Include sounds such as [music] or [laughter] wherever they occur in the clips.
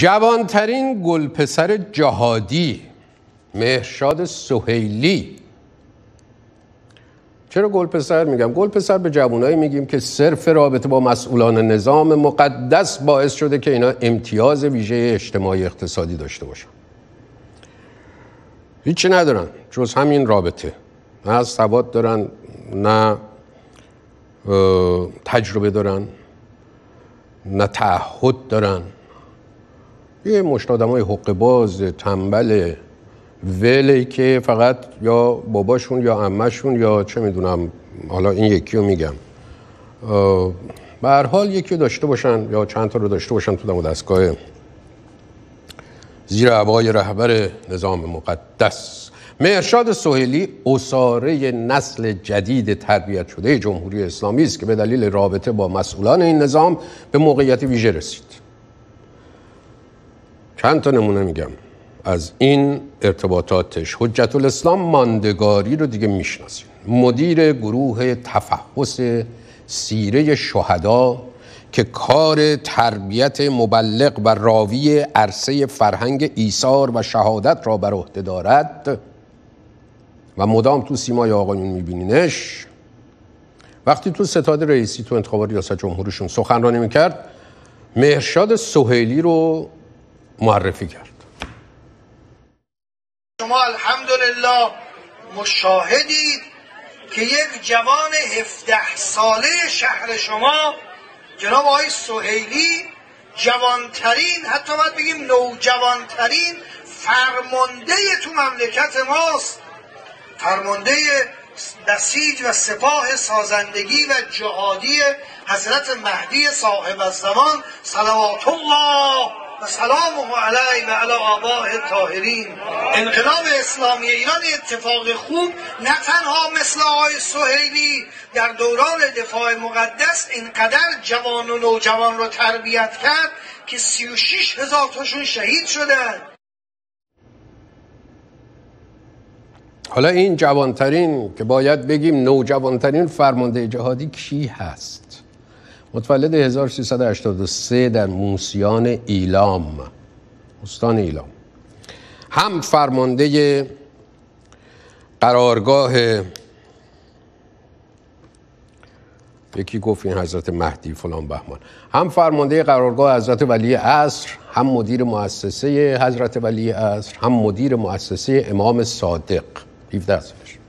جوانترین گلپسر جهادی مهرشاد سهیلی. چرا گل پسر میگم؟ گل پسر به جوانایی میگیم که صرف رابطه با مسئولان نظام مقدس باعث شده که اینا امتیاز ویژه اجتماعی اقتصادی داشته باشن. هیچی ندارن جز همین رابطه. نه ثبات دارن نه تجربه دارن نه تعهد دارن. یه مشت آدم های حق باز تنبل ولی که فقط یا باباشون یا امشون یا چه می‌دونم حالا این یکی رو میگم به هر حال یکی رو داشته باشن یا چند تا رو داشته باشن تو دم دستگاه. زیر هوای رهبر نظام مقدس. مرشاد سهیلی اصاره نسل جدید تربیت شده جمهوری اسلامی است که به دلیل رابطه با مسئولان این نظام به موقعیت ویژه رسید. چند تا نمونه میگم. از این ارتباطاتش حجت الاسلام ماندگاری رو دیگه می‌شناسیم مدیر گروه تفحص سیره شهدا که کار تربیت مبلغ و راوی عرصه فرهنگ ایثار و شهادت را بر عهده دارد و مدام تو سیمای آقایون میبینینش وقتی تو ستاد رئیسی تو انتخابات ریاست جمهورشون سخنرانی می‌کرد مهرشاد سهیلی رو معرفی کرد. شما الحمدلله مشاهدید که یک جوان 17 ساله شهر شما جناب آقای سهیلی جوانترین حتی باید بگیم نوجوانترین فرمانده تو مملکت ماست. فرمانده بسیج و سپاه سازندگی و جهادی حضرت مهدی صاحب الزمان صلوات الله و سلام علی و علی آباء تاهرین انقلاب اسلامی ایران اتفاق خوب نه تنها مثل آقای سهیلی در دوران دفاع مقدس اینقدر جوان و نوجوان رو تربیت کرد که سی و شیش هزار تاشون شهید شدن. حالا این جوانترین که باید بگیم نوجوانترین فرمانده جهادی کی هست؟ متولد 1383 در موسیان ایلام. استان ایلام. هم فرمانده قرارگاه یکی گفت این حضرت مهدی فلان بهمان. هم فرمانده قرارگاه حضرت ولی عصر هم مدیر مؤسسه حضرت ولی عصر هم مدیر مؤسسه امام صادق. 17 سالش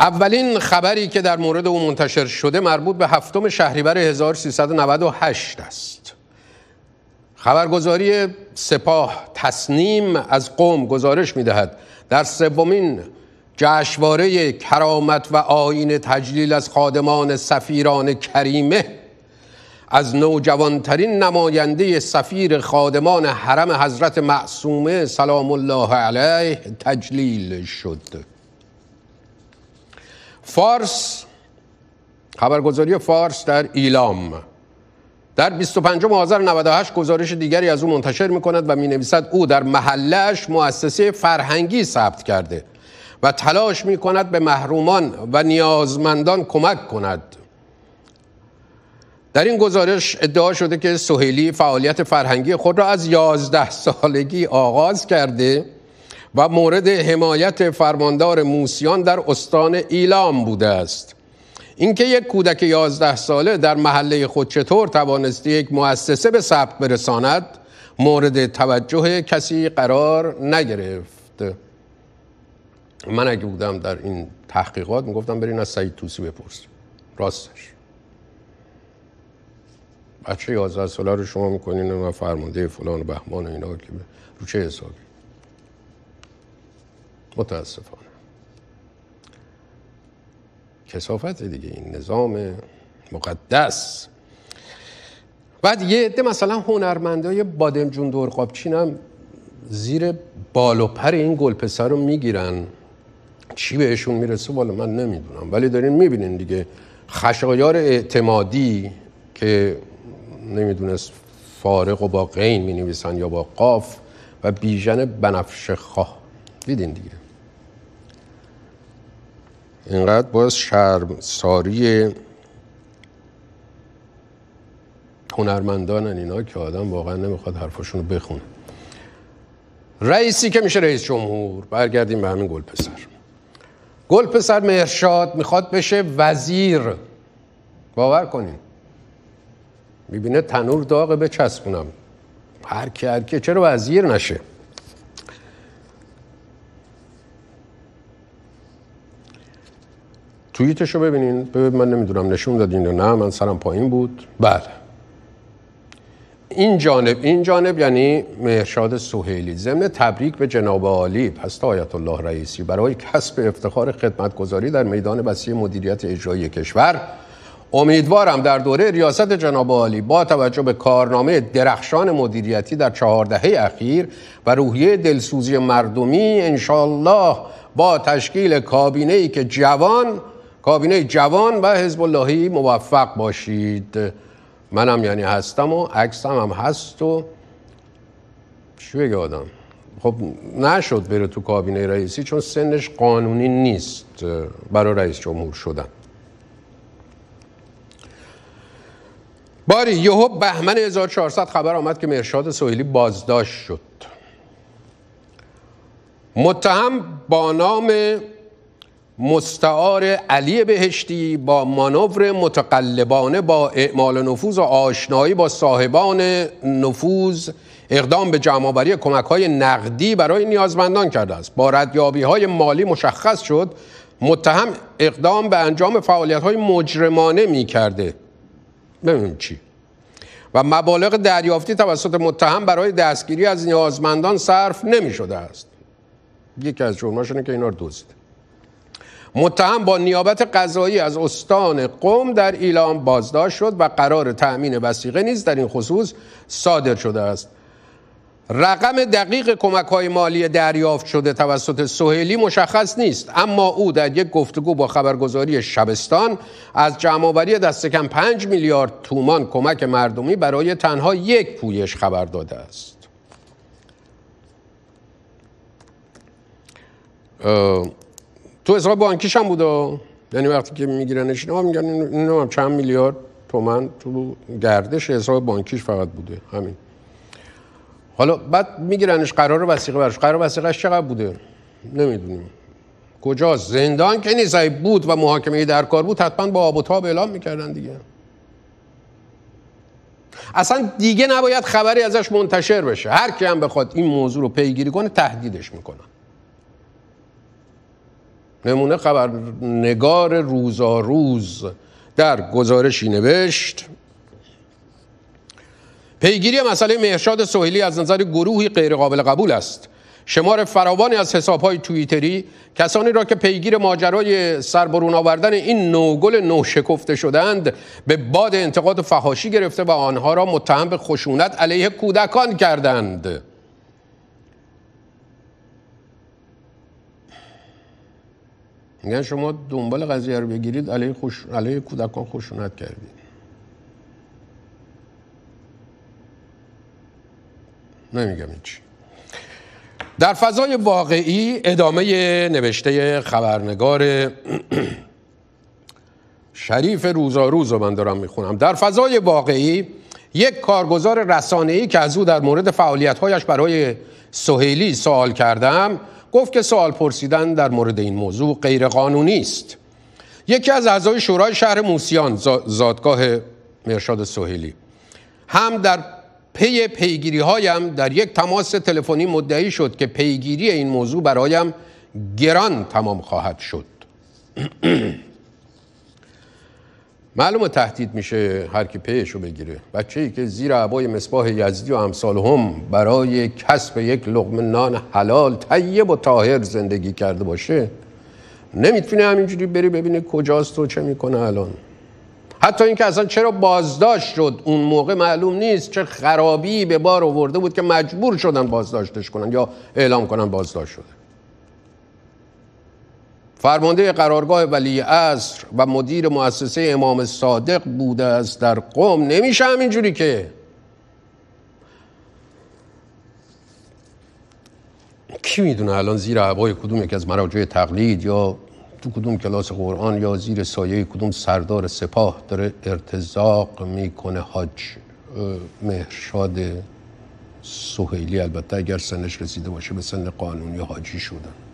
اولین خبری که در مورد او منتشر شده مربوط به هفتم شهریور 1398 است. خبرگزاری سپاه تصنیم از قوم گزارش می دهد در سومین جشنواره کرامت و آین تجلیل از خادمان سفیران کریمه از نوجوانترین نماینده سفیر خادمان حرم حضرت معصومه سلام الله علیه تجلیل شد. فارس خبرگزاری فارس در ایلام. در 25 آذر 98 گزارش دیگری از او منتشر می کند و می نویسد او در محلش مؤسسه فرهنگی ثبت کرده و تلاش می کند به محرومان و نیازمندان کمک کند. در این گزارش ادعا شده که سهیلی فعالیت فرهنگی خود را از 11 سالگی آغاز کرده. و مورد حمایت فرماندار موسیان در استان ایلام بوده است. اینکه یک کودک یازده ساله در محله خود چطور توانسته یک مؤسسه به ثبت برساند مورد توجه کسی قرار نگرفت. من اگه بودم در این تحقیقات می‌گفتم برین از سعید توسی بپرس. راستش. بچه یازده ساله رو شما می‌کنین و فرمانده فلان و بهمان و اینا که رو چه حسابی؟ متاسفانه. کسافت دیگه این نظام مقدس. بعد یه عده مثلا هنرمندای بادمجون دورقابچین هم زیر بال و پر این گلپسر رو می‌گیرن. چی بهشون می‌رسه والا من نمی‌دونم. ولی دارین می‌بینین دیگه خشایار اعتمادی که نمی‌دونست فارق و با غین می نویسن یا با قاف و بیژن بنفش خواه. دیدین دیگه. اینقدر باز شرم ساری هنرمندان اینا که آدم واقعا نمی‌خواد حرفاشون رو بخونه. رئیسی که میشه رئیس جمهور برگردیم به همین گل پسر گل پسر مرشاد می‌خواد بشه وزیر. باور کنین. می‌بینه تنور داغه بچسبونم. هر کی هر کی. چرا وزیر نشه؟ توییتش رو ببینین. ببین من نمی‌دونم نشون دادین یا نه. من سرم پایین بود. بله. این جانب این جانب یعنی مهرشاد سهیلی. ضمن تبریک به جناب عالی. پس آیت الله رئیسی. برای کسب افتخار خدمتگذاری در میدان وسیع مدیریت اجرایی کشور امیدوارم در دوره ریاست جناب عالی با توجه به کارنامه درخشان مدیریتی در چهار دهه اخیر و روحیه دلسوزی مردمی انشالله با تشکیل کابینه ای که جوان کابینه جوان و حزب اللهی موفق باشید. منم یعنی هستم و عکسم هم هست و چی بگه آدم. خب نشد بره تو کابینه رئیسی چون سنش قانونی نیست برای رئیس جمهور شدن. باری یهو بهمن 1400 خبر آمد که مرشاد سویلی بازداشت شد. متهم با نام مستعار علی بهشتی با مانور متقلبانه با اعمال نفوذ و آشنایی با صاحبان نفوذ اقدام به جمعآوری کمک های نقدی برای نیازمندان کرده است. با ردیابی های مالی مشخص شد متهم اقدام به انجام فعالیت های مجرمانه می کرده ببینیم چی. و مبالغ دریافتی توسط متهم برای دستگیری از نیازمندان صرف نمی شده است. یکی از جرماشونه که اینا رو دزده متهم با نیابت قضایی از استان قوم در ایلام بازداشت شد و قرار تأمین وسیقه نیز در این خصوص صادر شده است. رقم دقیق کمک های مالی دریافت شده توسط سهیلی مشخص نیست اما او در یک گفتگو با خبرگزاری شبستان از جمعآوری دست کم 5 میلیارد تومان کمک مردمی برای تنها یک پویش خبر داده است. تو حساب بانکیش هم بوده؟ یعنی وقتی که میگیرنش اینا میگن اینو چند میلیارد تومن تو گردش حساب بانکیش فقط بوده. همین. حالا بعد میگیرنش قرار وسیقه برش. قرار وسیقهش چقدر بوده؟ نمی‌دونیم. کجاست؟ زندان که نیست. بود و محاکمه در کار بود حتما با آب و تاب اعلام می‌کردن دیگه. اصلا دیگه نباید خبری ازش منتشر بشه. هر کی هم بخواد این موضوع رو پیگیری کنه تهدیدش می‌کنن. نمونه خبرنگار روزاروز در گزارشی نوشت. پیگیری مسئله مهرشاد سوهیلی از نظر گروهی غیرقابل قبول است. شمار فراوانی از حسابهای توییتری کسانی را که پیگیر ماجرای سربرون آوردن این نوگل نو شکفته شدند به باد انتقاد فهاشی گرفته و آنها را متهم به خشونت علیه کودکان کردند. میگن شما دنبال قضیه رو بگیرید علیه, خوش... علیه کودکان خشونت کردید. نمیگم هیچ در فضای واقعی ادامه نوشته خبرنگار [clears throat] شریف روزاروز رو من دارم می‌خونم. در فضای واقعی یک کارگزار رسانه‌ای که از او در مورد فعالیت‌هایش برای سهیلی سوال کردم گفت که سوال پرسیدن در مورد این موضوع غیر قانونی است. یکی از اعضای شورای شهر موسیان زادگاه مرشاد سهیلی. هم در پی پیگیری هایم در یک تماس تلفنی مدعی شد که پیگیری این موضوع برایم گران تمام خواهد شد. [clears throat] معلوم تهدید میشه هر کی پیشو بگیره. بچه ای که زیر عبای مصباح یزدی و امثال هم برای کسب یک لغم نان حلال طیب و طاهر زندگی کرده باشه نمی‌تونه همینجوری بری ببینه کجاست و چه می‌کنه الان. حتی اینکه اصلا چرا بازداشت شد اون موقع معلوم نیست چه خرابی به بار آورده بود که مجبور شدن بازداشتش کنن یا اعلام کنن بازداشت شده. فرمانده قرارگاه ولی عصر و مدیر مؤسسه امام صادق بوده است در قوم. نمیشه همینجوری که کی می‌دونه الان زیر هوای کدوم یکی از مراجع تقلید یا تو کدوم کلاس قرآن یا زیر سایه کدوم سردار سپاه داره ارتزاق می‌کنه حاج مهرشاد سهیلی. البته اگر سنش رسیده باشه به سن قانونی حاجی شدن